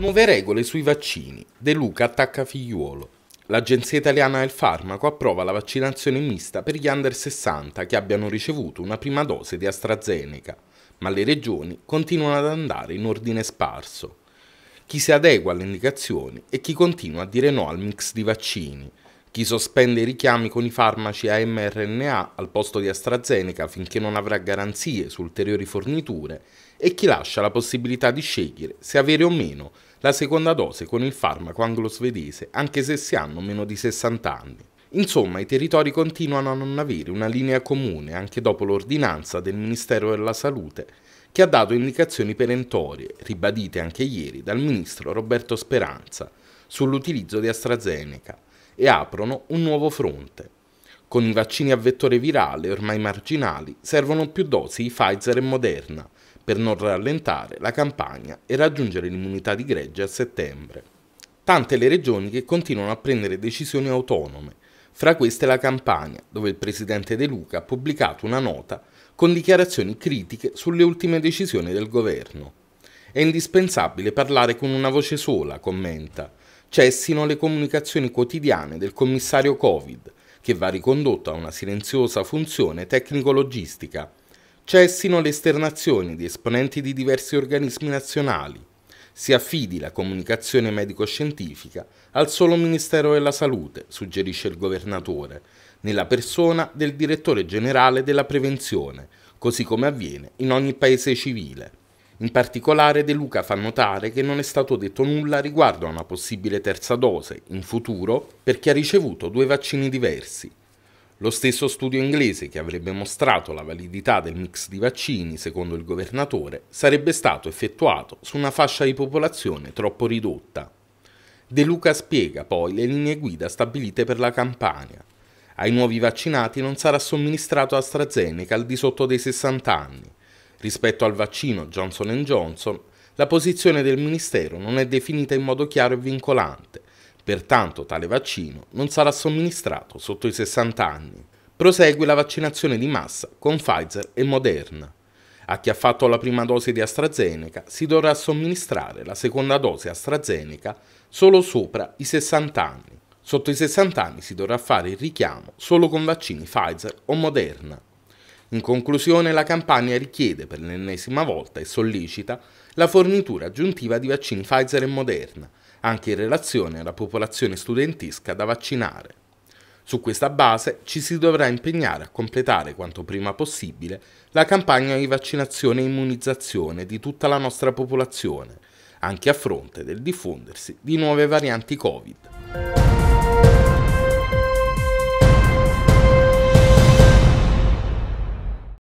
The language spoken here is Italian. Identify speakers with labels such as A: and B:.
A: Nuove regole sui vaccini. De Luca attacca figliuolo. L'Agenzia Italiana del Farmaco approva la vaccinazione mista per gli under 60 che abbiano ricevuto una prima dose di AstraZeneca, ma le regioni continuano ad andare in ordine sparso. Chi si adegua alle indicazioni e chi continua a dire no al mix di vaccini, chi sospende i richiami con i farmaci a mRNA al posto di AstraZeneca finché non avrà garanzie su ulteriori forniture e chi lascia la possibilità di scegliere se avere o meno la seconda dose con il farmaco anglo-svedese anche se si hanno meno di 60 anni. Insomma, i territori continuano a non avere una linea comune anche dopo l'ordinanza del Ministero della Salute che ha dato indicazioni perentorie, ribadite anche ieri dal ministro Roberto Speranza, sull'utilizzo di AstraZeneca e aprono un nuovo fronte. Con i vaccini a vettore virale ormai marginali servono più dosi di Pfizer e Moderna per non rallentare la campagna e raggiungere l'immunità di gregge a settembre. Tante le regioni che continuano a prendere decisioni autonome, fra queste la Campania, dove il presidente De Luca ha pubblicato una nota con dichiarazioni critiche sulle ultime decisioni del governo. È indispensabile parlare con una voce sola, commenta, cessino le comunicazioni quotidiane del commissario Covid, che va ricondotto a una silenziosa funzione tecnico-logistica. Cessino le esternazioni di esponenti di diversi organismi nazionali. Si affidi la comunicazione medico-scientifica al solo Ministero della Salute, suggerisce il governatore, nella persona del direttore generale della prevenzione, così come avviene in ogni paese civile. In particolare De Luca fa notare che non è stato detto nulla riguardo a una possibile terza dose in futuro per chi ha ricevuto due vaccini diversi. Lo stesso studio inglese che avrebbe mostrato la validità del mix di vaccini, secondo il governatore, sarebbe stato effettuato su una fascia di popolazione troppo ridotta. De Luca spiega poi le linee guida stabilite per la campagna. Ai nuovi vaccinati non sarà somministrato AstraZeneca al di sotto dei 60 anni Rispetto al vaccino Johnson Johnson, la posizione del Ministero non è definita in modo chiaro e vincolante, pertanto tale vaccino non sarà somministrato sotto i 60 anni. Prosegue la vaccinazione di massa con Pfizer e Moderna. A chi ha fatto la prima dose di AstraZeneca si dovrà somministrare la seconda dose AstraZeneca solo sopra i 60 anni. Sotto i 60 anni si dovrà fare il richiamo solo con vaccini Pfizer o Moderna. In conclusione, la campagna richiede per l'ennesima volta e sollecita la fornitura aggiuntiva di vaccini Pfizer e Moderna, anche in relazione alla popolazione studentesca da vaccinare. Su questa base ci si dovrà impegnare a completare quanto prima possibile la campagna di vaccinazione e immunizzazione di tutta la nostra popolazione, anche a fronte del diffondersi di nuove varianti Covid.